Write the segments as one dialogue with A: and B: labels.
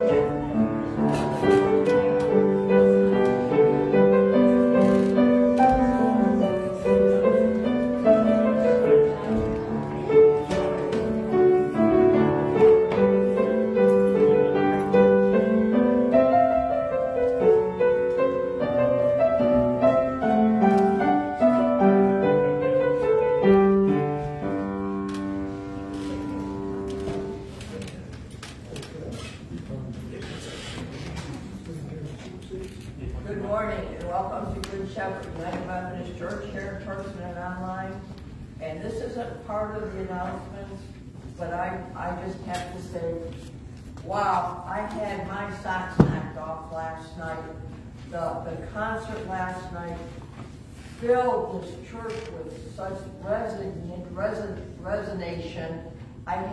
A: Good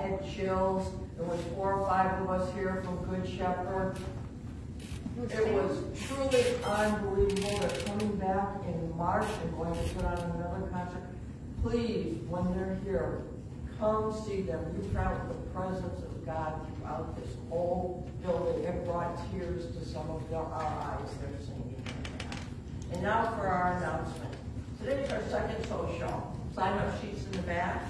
A: had chills. There was four or five of us here from Good Shepherd. It was truly unbelievable. They're coming back in March and going to put on another concert. Please, when they're here, come see them. You felt the presence of God throughout this whole building. It brought tears to some of the, our eyes. They're singing. And now for our announcement. Today's our second social. Sign up sheets in the back.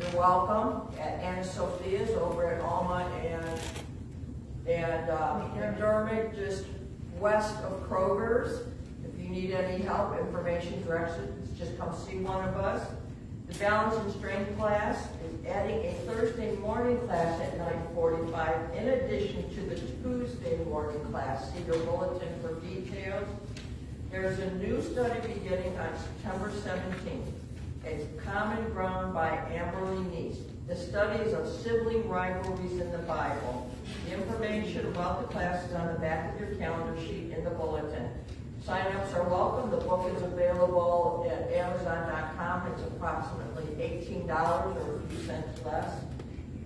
A: You're welcome at Anna Sophia's over at Alma and and uh, just west of Kroger's. If you need any help, information, directions, just come see one of us. The balance and strength class is adding a Thursday morning class at 9.45 in addition to the Tuesday morning class. See your bulletin for details. There's a new study beginning on September 17th. It's Common Ground by Amberly Neese. The studies of sibling rivalries in the Bible. The information about the class is on the back of your calendar sheet in the bulletin. Sign-ups are welcome. The book is available at Amazon.com. It's approximately $18 or a few cents less.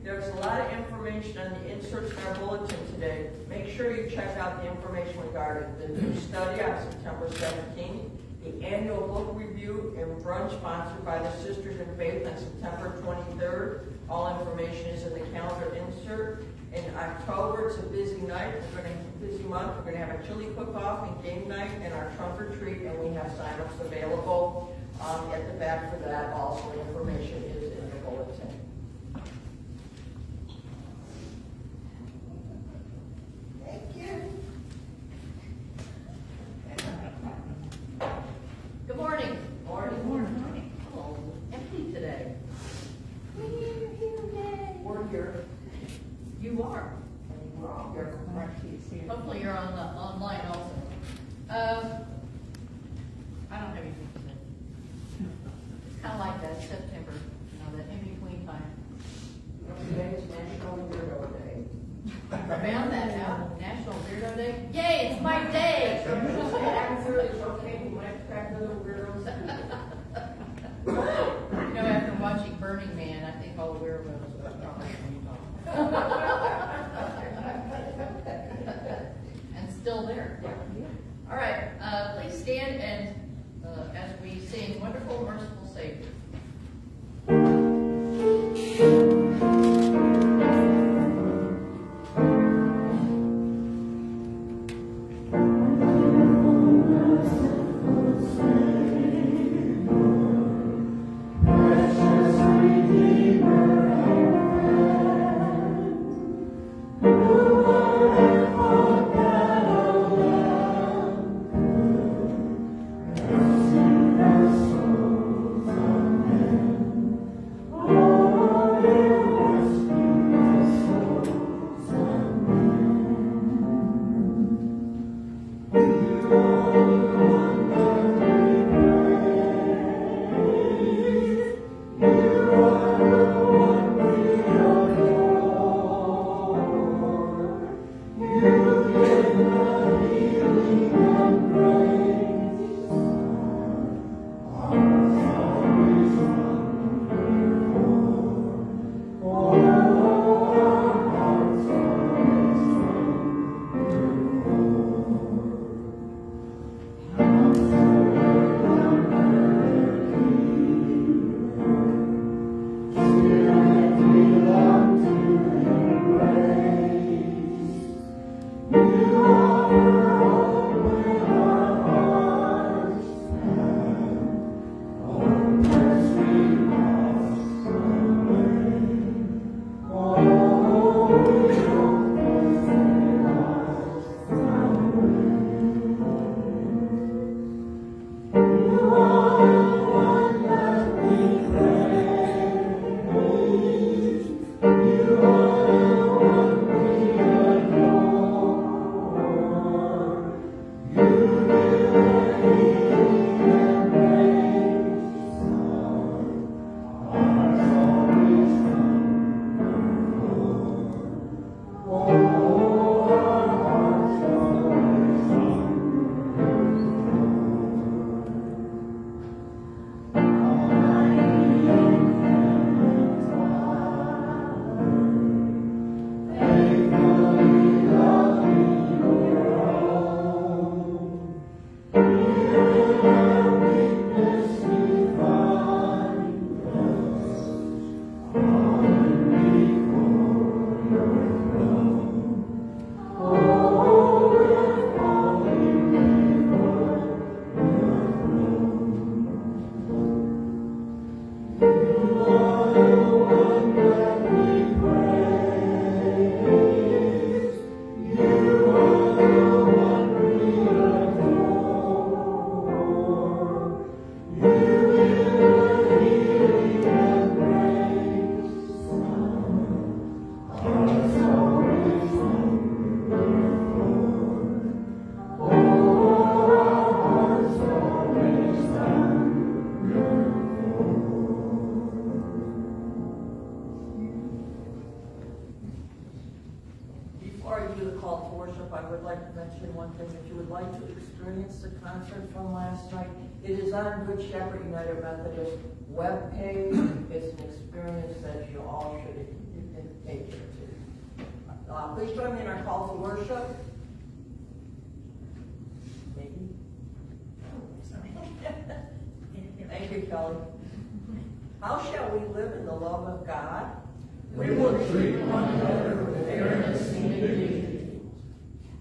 A: There's a lot of information on the inserts in our bulletin today. Make sure you check out the information regarding the new study on September 17th, the annual book review and brunch sponsored by the Sisters in Faith on September 23rd. All information is in the calendar insert. In October, it's a busy night. We're going to busy month. We're going to have a chili cook-off and game night and our trunk or treat, and we have sign-ups available um, at the back for that. Also, information is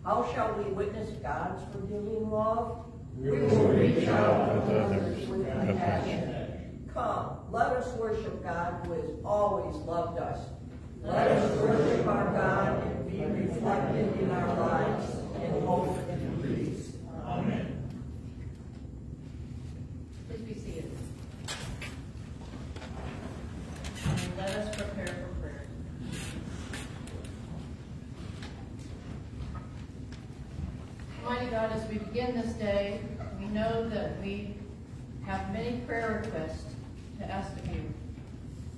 A: How shall we witness God's forgiving love?
B: We will reach out with others
A: with compassion. Come, let us worship God who has always loved us. Let us worship our God and be reflected in our lives in hope and peace.
B: Amen.
C: Please be seated. And let us prepare for prayer. Almighty God, as we begin this day, we know that we have many prayer requests to ask of you.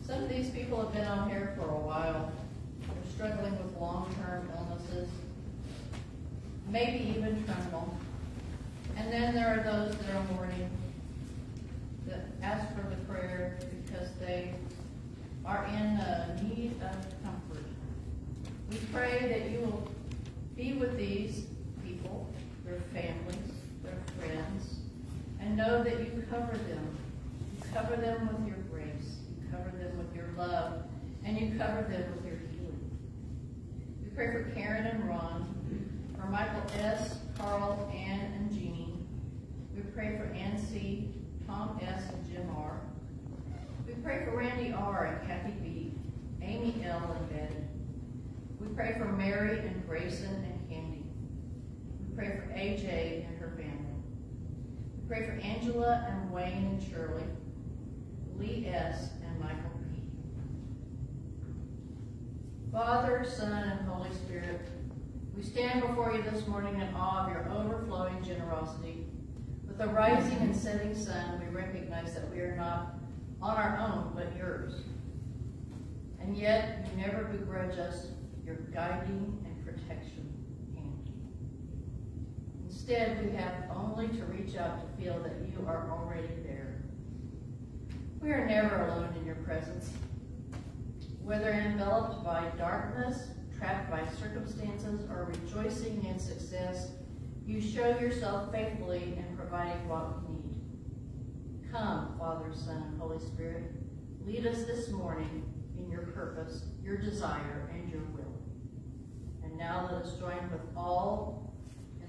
C: Some of these people have been on here for a while. They're struggling with long-term illnesses, maybe even terminal. And then there are those that are mourning, that ask for the prayer because they are in uh, need of comfort. We pray that you will be with these people, their families, their friends, and know you cover them. You cover them with your grace. You cover them with your love. And you cover them with your healing. We pray for Karen and Ron, for Michael S., Carl, Ann, and Jeannie. We pray for Ann C., Tom S., and Jim R. We pray for Randy R. and Kathy B., Amy L. and Betty. We pray for Mary and Grayson and Candy. We pray for AJ and pray for Angela and Wayne and Shirley, Lee S. and Michael P. Father, Son, and Holy Spirit, we stand before you this morning in awe of your overflowing generosity. With the rising and setting sun, we recognize that we are not on our own, but yours. And yet, you never begrudge us your guiding and protection hand. Instead, we have only to reach out to feel that you are already there. We are never alone in your presence. Whether enveloped by darkness, trapped by circumstances, or rejoicing in success, you show yourself faithfully in providing what we need. Come, Father, Son, Holy Spirit, lead us this morning in your purpose, your desire, and your will. And now let us join with all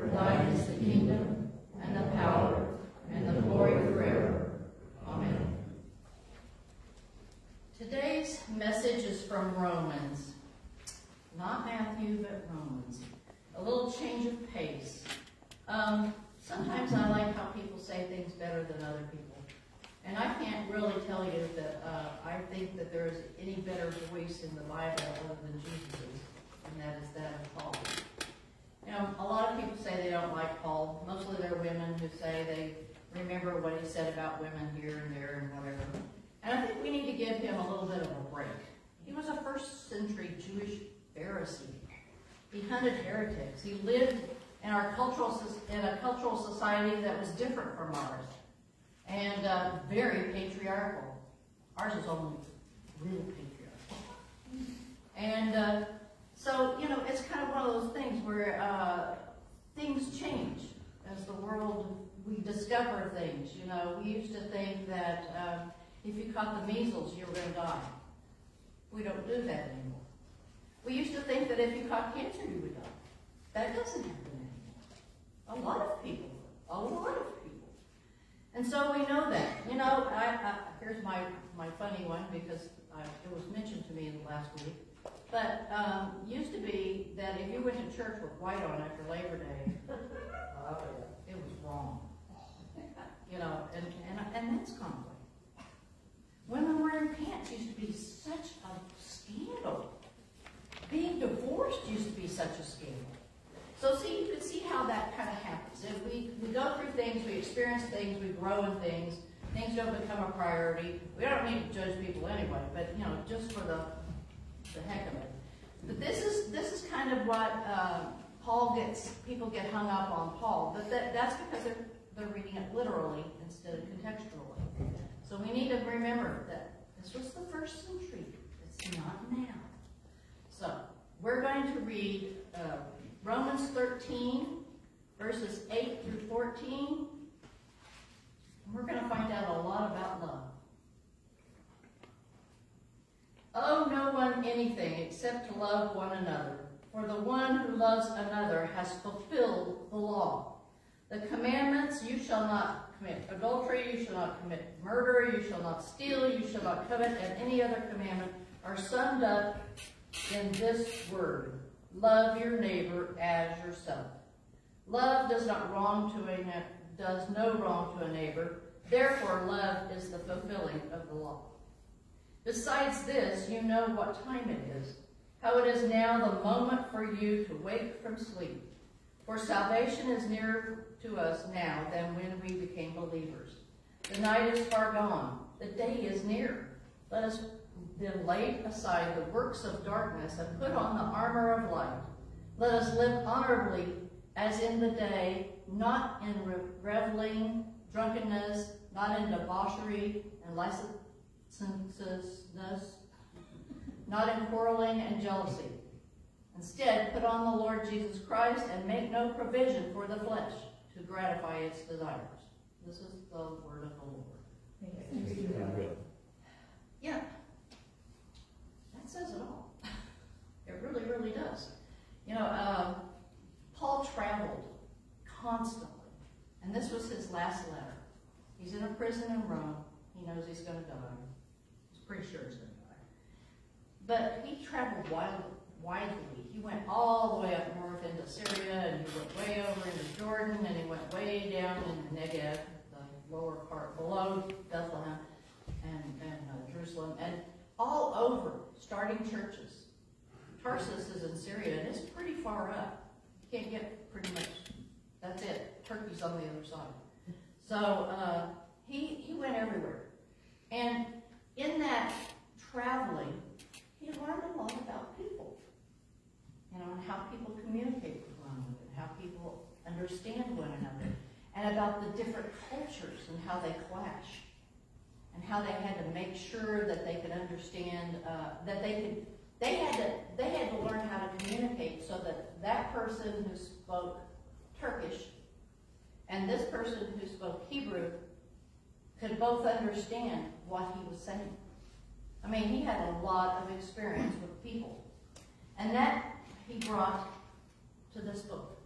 C: For thine is the kingdom, and the power, and the glory forever. Amen. Today's message is from Romans. Not Matthew, but Romans. A little change of pace. Um, sometimes I like how people say things better than other people. And I can't really tell you that uh, I think that there is any better voice in the Bible other than Jesus', and that is that of Paul. You know, a lot of people say they don't like Paul. Mostly they're women who say they remember what he said about women here and there and whatever. And I think we need to give him a little bit of a break. He was a first century Jewish Pharisee. He hunted heretics. He lived in our cultural in a cultural society that was different from ours, and uh, very patriarchal. Ours is only real patriarchal. And uh, so, you know, it's kind of one of those things where uh, things change as the world, we discover things. You know, we used to think that um, if you caught the measles, you were going to die. We don't do that anymore. We used to think that if you caught cancer, you would die. That doesn't happen anymore. A lot of people, a lot of people. And so we know that. You know, I, I, here's my, my funny one because I, it was mentioned to me in the last week. But, um, used to be that if you went to church with white on after Labor Day, oh, it was wrong. You know, and, and, and that's away. Women wearing pants used to be such a scandal. Being divorced used to be such a scandal. So see, you can see how that kind of happens. If we, we go through things, we experience things, we grow in things, things don't become a priority. We don't need to judge people anyway, but you know, just for the, the heck of it. But this is, this is kind of what, uh, Paul gets, people get hung up on Paul, but that, that's because they're, they're reading it literally instead of contextually. So we need to remember that this was the first century, it's not now. So, we're going to read, uh, Romans thirteen, verses eight through fourteen. And we're gonna find out a lot about love. Owe no one anything except to love one another, for the one who loves another has fulfilled the law. The commandments, you shall not commit adultery, you shall not commit murder, you shall not steal, you shall not covet, and any other commandment are summed up in this word, love your neighbor as yourself. Love does not wrong to a, does no wrong to a neighbor, therefore love is the fulfilling of the law. Besides this, you know what time it is, how it is now the moment for you to wake from sleep. For salvation is nearer to us now than when we became believers. The night is far gone, the day is near. Let us then lay aside the works of darkness and put on the armor of light. Let us live honorably as in the day, not in reveling, drunkenness, not in debauchery and licentiousness, not in quarreling and jealousy. Instead, put on the Lord Jesus Christ and make no provision for the flesh to gratify its desires. This is the word of the Lord. Yeah. That says it all. It really, really does. You know, um, Paul traveled constantly, and this was his last letter. He's in a prison in Rome. He knows he's going to die. Pretty sure going to die. But he traveled widely, widely. He went all the way up north into Syria, and he went way over into Jordan, and he went way down in the Negev, the lower part below Bethlehem and, and uh, Jerusalem, and all over, starting churches. Tarsus is in Syria, and it's pretty far up. You can't get pretty much, that's it. Turkey's on the other side. So uh, he, he went everywhere. And in that traveling, he learned a lot about people. You know, and how people communicate with one another, how people understand one another, and about the different cultures and how they clash and how they had to make sure that they could understand, uh, that they could, they had to, they had to learn how to communicate so that that person who spoke Turkish and this person who spoke Hebrew could both understand what he was saying. I mean, he had a lot of experience with people. And that he brought to this book.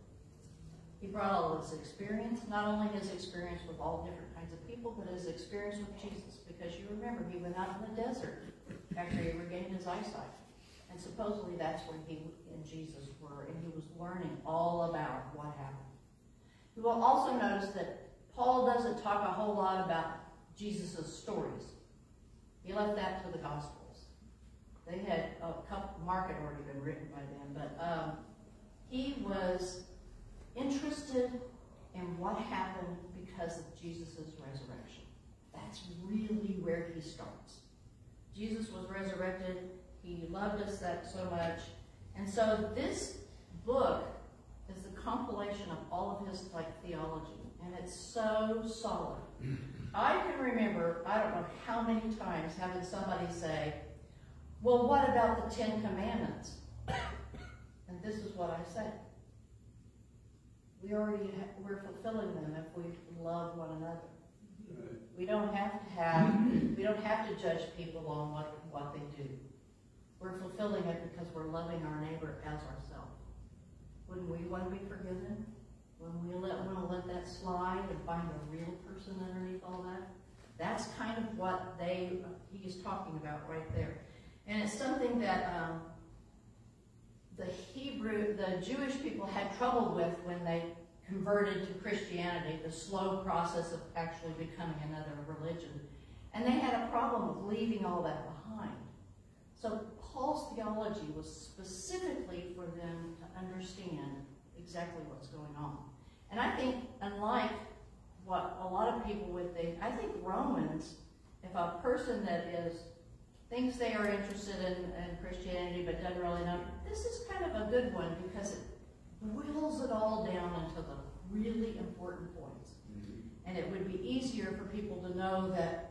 C: He brought all his experience, not only his experience with all different kinds of people, but his experience with Jesus. Because you remember, he went out in the desert after he regained his eyesight. And supposedly that's where he and Jesus were, and he was learning all about what happened. You will also notice that Paul doesn't talk a whole lot about Jesus' stories. He left that to the Gospels. They had a couple, Mark had already been written by then, but um, he was interested in what happened because of Jesus' resurrection. That's really where he starts. Jesus was resurrected. He loved us that so much. And so this book is the compilation of all of his like theology. And it's so solid. I can remember, I don't know how many times, having somebody say, well, what about the Ten Commandments? And this is what I say. We already, we're fulfilling them if we love one another. We don't have to have, we don't have to judge people on what, what they do. We're fulfilling it because we're loving our neighbor as ourselves. Wouldn't we want to be forgiven? When we let, want to let that slide and find a real person underneath all that? That's kind of what they, he is talking about right there. And it's something that um, the Hebrew, the Jewish people had trouble with when they converted to Christianity, the slow process of actually becoming another religion. And they had a problem with leaving all that behind. So Paul's theology was specifically for them to understand exactly what's going on. And I think, unlike what a lot of people would think, I think Romans, if a person that is thinks they are interested in, in Christianity but doesn't really know, this is kind of a good one because it boils it all down into the really important points. Mm-hmm. And it would be easier for people to know that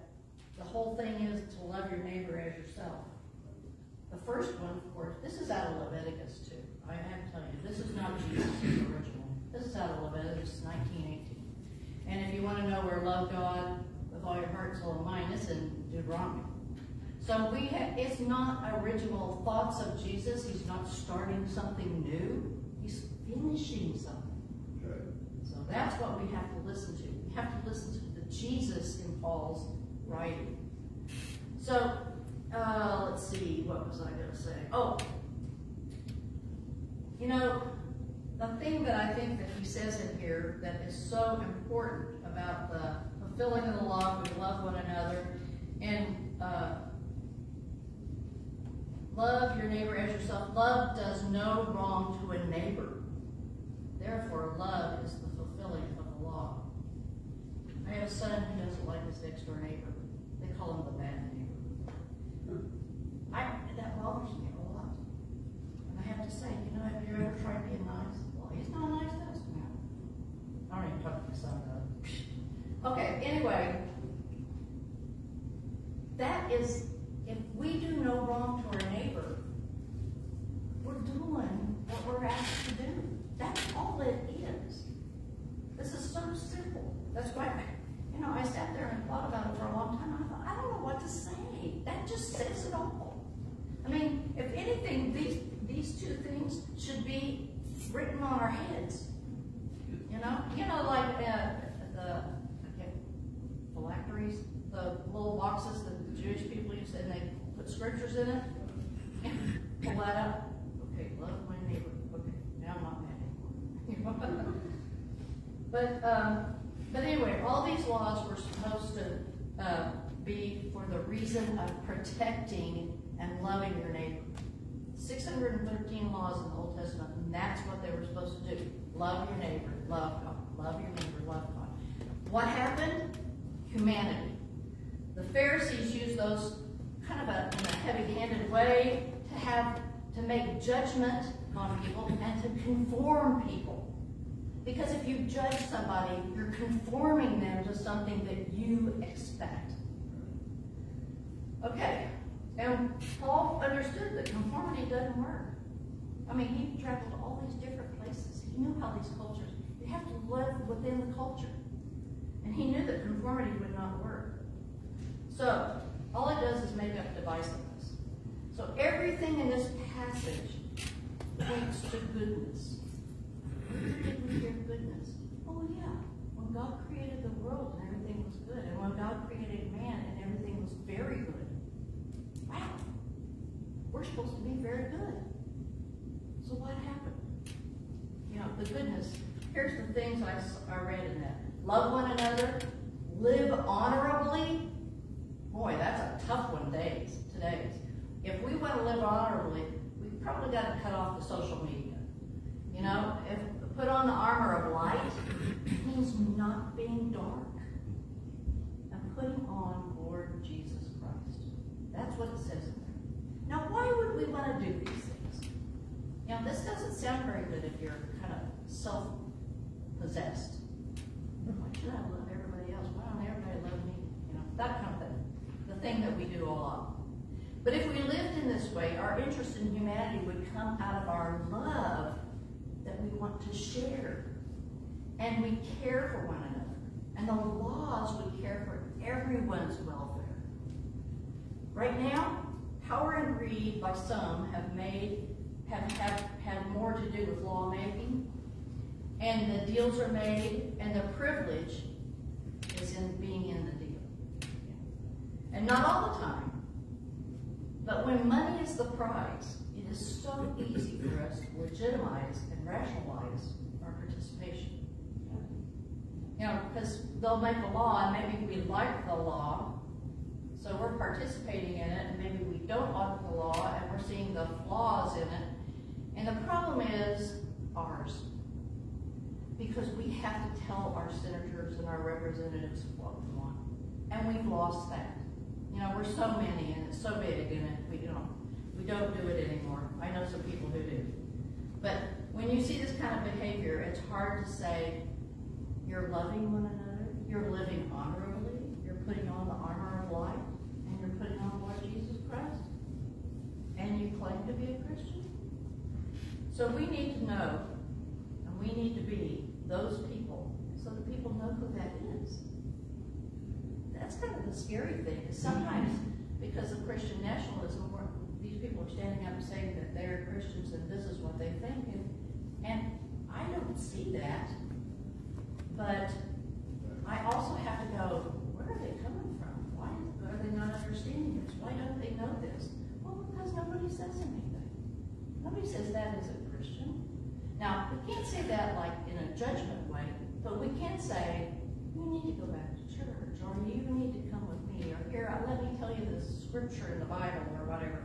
C: the whole thing is to love your neighbor as yourself. The first one, of course, this is out of Leviticus too. I have to tell you, this is not Jesus' original. This is out of Leviticus 19:18. And if you want to know where love God with all your heart, soul, and mind, it's in Deuteronomy. So we have, it's not original thoughts of Jesus. He's not starting something new. He's finishing something.
B: Okay.
C: So that's what we have to listen to. We have to listen to the Jesus in Paul's writing. So, uh, let's see, what was I going to say? Oh, you know, the thing that I think that he says in here that is so important about the fulfilling of the law, we love one another, and uh, love your neighbor as yourself. Love does no wrong to a neighbor. Therefore, love is the fulfilling of the law. I have a son who doesn't like his next door neighbor. They call him the bad. I, that bothers me a lot. And I have to say, you know, if you ever tried being nice? Well, he's not nice to us now. I don't even talk to my son about. Okay, anyway. That is, if we do no wrong to our neighbor, we're doing what we're asked to do. That's all it is. This is so simple. That's why, you know, I sat there and thought about it for a long time. I thought, I don't know what to say. That just says it all. I mean, if anything, these these two things should be written on our heads. You know, you know, like uh, the okay, phylacteries, the little boxes that the Jewish people use, and they put scriptures in it. Pull that out. Okay, love my neighbor. Okay, now I'm not mad anymore. but um, but anyway, all these laws were supposed to uh, be for the reason of protecting and loving your neighbor. 613 laws in the Old Testament, and that's what they were supposed to do. Love your neighbor, love God. Love your neighbor, love God. What happened? Humanity. The Pharisees used those kind of a, in a heavy-handed way to have to make judgment on people and to conform people. Because if you judge somebody, you're conforming them to something that you expect. Okay, and Paul understood that conformity doesn't work. I mean, he traveled to all these different places. He knew how these cultures, you have to live within the culture. And he knew that conformity would not work. So, all it does is make up divisiveness. So everything in this passage points to goodness. Did we hear goodness? Oh yeah. When God created the world and everything was good, and when God created man and everything was very good. Wow. We're supposed to be very good. So what happened? You know, the goodness. Here's the things I, I read in that. Love one another. Live honorably. Boy, that's a tough one days, today's. If we want to live honorably, we've probably got to cut off the social media. You know, if put on the armor of light means not being dark. And putting on Lord Jesus Christ. That's what it says in there. Now, why would we want to do these things? Now, this doesn't sound very good if you're kind of self-possessed. Why should I love everybody else? Why don't everybody love me? You know, that kind of thing. Do a lot. But if we lived in this way, our interest in humanity would come out of our love that we want to share. And we care for one another. And the laws would care for everyone's welfare. Right now, power and greed by some have made have, have had more to do with lawmaking. And the deals are made, and the privilege is in being in the. And not all the time. But when money is the prize, it is so easy for us to legitimize and rationalize our participation. You know, because they'll make a law and maybe we like the law, so we're participating in it, and maybe we don't like the law and we're seeing the flaws in it. And the problem is ours. Because we have to tell our senators and our representatives what we want. And we've lost that. You know, we're so many and it's so big and we don't, we don't do it anymore. I know some people who do. But when you see this kind of behavior, it's hard to say, you're loving one another, you're living honorably, you're putting on the armor of light, and you're putting on the Lord Jesus Christ, and you claim to be a Christian. So we need to know, and we need to be those people, so that people know who that is. That's kind of the scary thing, is sometimes because of Christian nationalism, these people are standing up and saying that they're Christians and this is what they think, and, and I don't see that. But I also have to go, where are they coming from? Why are they not understanding this? Why don't they know this? Well, because nobody says anything. Nobody says that is a Christian. Now, we can't say that like in a judgment way, but we can say, you need to go back or you need to come with me, or here, let me tell you the scripture in the Bible, or whatever.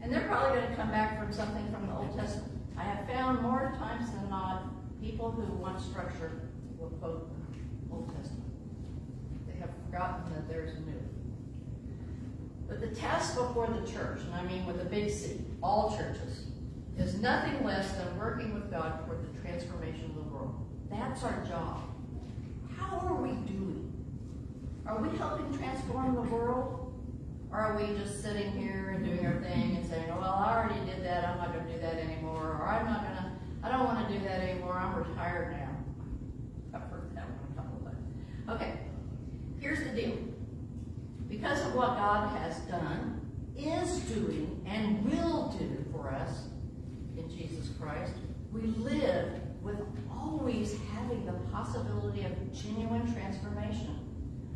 C: And they're probably going to come back from something from the Old Testament. I have found more times than not people who want structure will quote the Old Testament. They have forgotten that there's a new. But the task before the church, and I mean with a big C, all churches, is nothing less than working with God toward the transformation of the world. That's our job. How are we doing? Are we helping transform the world? Or are we just sitting here and doing our thing and saying, oh, well, I already did that, I'm not going to do that anymore, or I'm not going to, I don't want to do that anymore, I'm retired now. I've heard that one a couple of times. Okay, here's the deal. Because of what God has done, is doing, and will do for us in Jesus Christ, we live with always having the possibility of genuine transformation.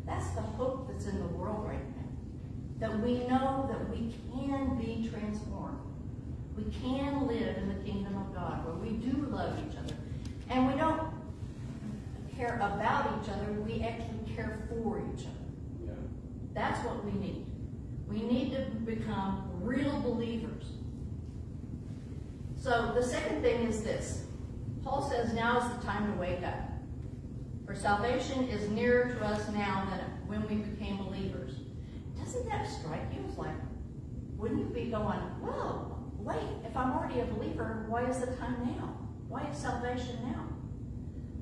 C: That's the hope that's in the world right now. That we know that we can be transformed. We can live in the kingdom of God where we do love each other. And we don't care about each other, we actually care for each other.
B: Yeah.
C: That's what we need. We need to become real believers. So the second thing is this. Paul says now is the time to wake up. For salvation is nearer to us now than when we became believers. Doesn't that strike you as like, wouldn't you be going, well, wait, if I'm already a believer, why is the time now? Why is salvation now?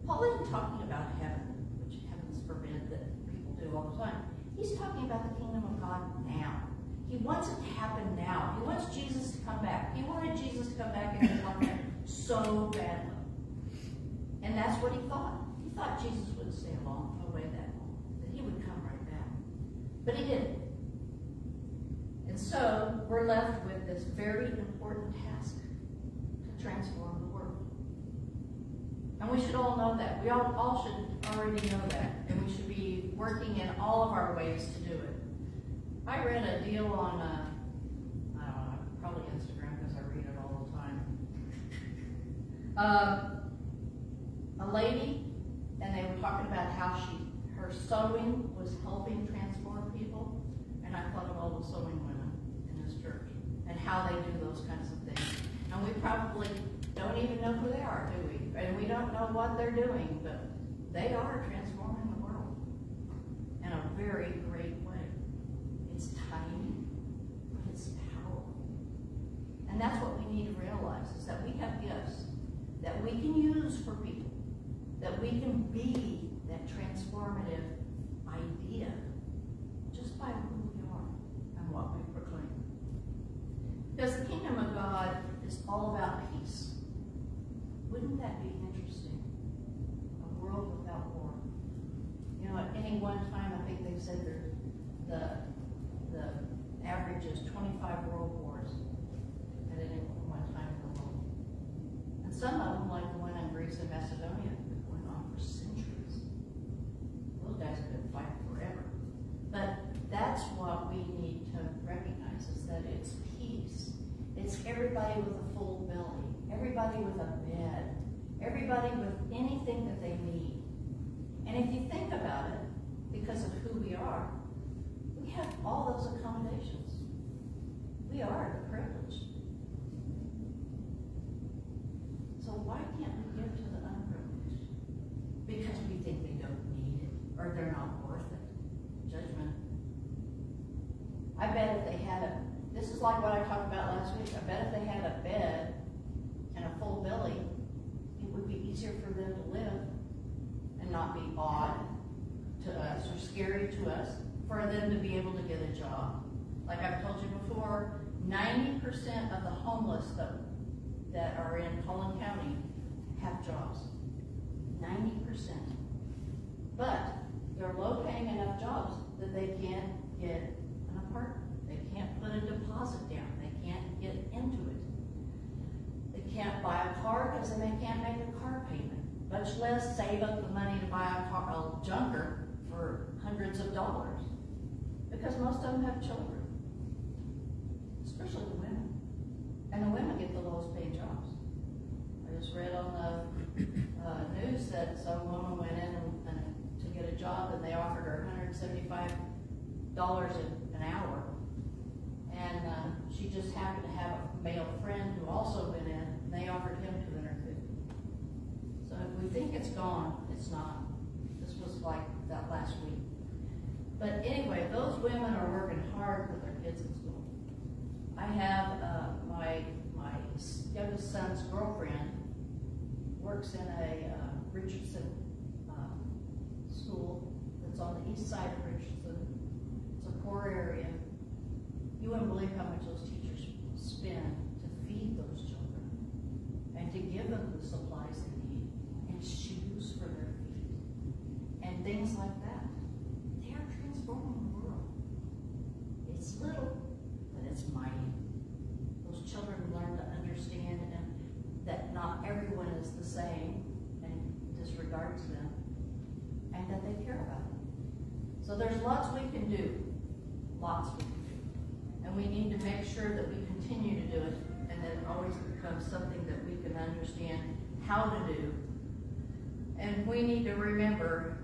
C: Paul isn't talking about heaven, which heavens forbid that people do all the time. He's talking about the kingdom of God now. He wants it to happen now. He wants Jesus to come back. He wanted Jesus to come back in his lifetime so badly. And that's what he thought. Thought Jesus wouldn't stay long, away that long, that he would come right back. But he didn't. And so we're left with this very important task to transform the world. And we should all know that. We all, all should already know that. And we should be working in all of our ways to do it. I read a deal on, uh, I don't know, probably Instagram because I read it all the time. Uh, a lady, and they were talking about how she, her sewing was helping transform people. And I thought of all the sewing women in this church and how they do those kinds of things. And we probably don't even know who they are, do we? And we don't know what they're doing, but they are transforming the world in a very great way. It's tiny, but it's powerful. And that's what we need to realize, is that we have gifts that we can use for people, that we can be that transformative idea just by who we are and what we proclaim. Because the kingdom of God is all about peace. Wouldn't that be interesting? A world without war. You know, at any one time, I think they said there, the, the average is 25 world wars at any one time in the world. And some of them, like the one in Greece and Macedonia, guys have been fighting forever. But that's what we need to recognize is that it's peace. It's everybody with a full belly, everybody with a bed, everybody with anything that they need. And if you think about it, because of who we are, we have all those accommodations. We are the privileged. So why can't we give to the unprivileged? Because we think they don't or they're not worth it. Judgment. I bet if they had a, this is like what I talked about last week, I bet if they had a bed and a full belly, it would be easier for them to live and not be odd to us or scary to us, for them to be able to get a job. Like I've told you before, ninety percent of the homeless that, that are in Collin County have jobs. Ninety percent. But they're low paying enough jobs that they can't get an apartment. They can't put a deposit down. They can't get into it. They can't buy a car because then they can't make a car payment, much less save up the money to buy a car, a junker for hundreds of dollars. Because most of them have children, especially the women. And the women get the lowest paid jobs. I just read on the, uh, news that some woman went in and, get a job and they offered her hundred and seventy-five dollars an hour. And, uh, she just happened to have a male friend who also went in, and they offered him two hundred and fifty. So if we think it's gone, it's not. This was like that last week. But anyway, those women are working hard with their kids in school. I have, uh, my, my youngest son's girlfriend works in a, uh, Richardson, east side of Richardson. It's a poor area. You wouldn't believe how much those teachers spend to feed those children and to give them the supplies they need and shoes for their feet and things like that. They are transforming the world. It's little, but it's mighty. Those children learn to understand and that not everyone is the same and disregards them and that they care about them. So there's lots we can do, lots we can do. And we need to make sure that we continue to do it and that it always becomes something that we can understand how to do. And we need to remember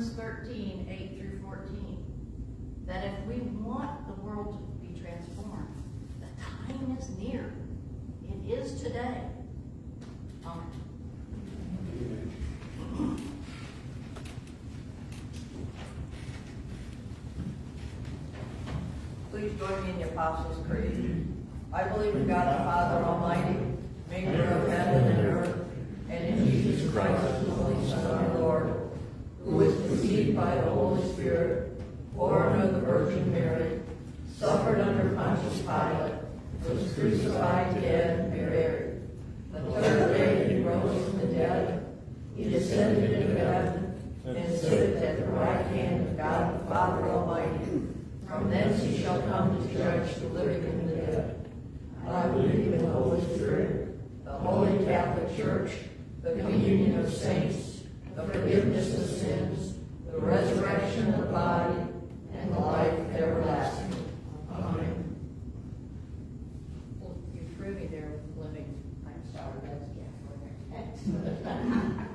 C: Romans 13, 8 through 14, that if we want the world to be transformed, the time is near. It is today. Amen.
A: Please join me in the Apostles' Creed. I believe in God the Father Almighty, maker of heaven and earth, and in Jesus Christ, the Holy Son, our Lord, who was conceived by the Holy Spirit, born of the Virgin Mary, suffered under Pontius Pilate, was crucified, dead, and buried. The third day he rose from the dead. He descended into heaven and sitteth at the right hand of God the Father Almighty. From thence he shall come to judge the living and the dead. I believe in the Holy Spirit, the Holy Catholic Church, the communion of saints, the forgiveness of sins, the resurrection of the body, and the life everlasting. Amen.
C: Well, you threw me there with living. I'm sorry, that's Catholic.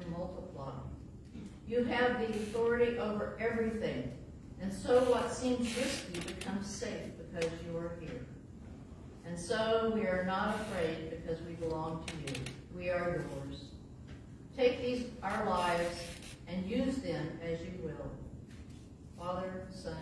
C: And multiply. You have the authority over everything, and so what seems risky becomes safe because you are here. And so we are not afraid because we belong to you. We are yours. Take these, our lives, and use them as you will. Father, Son,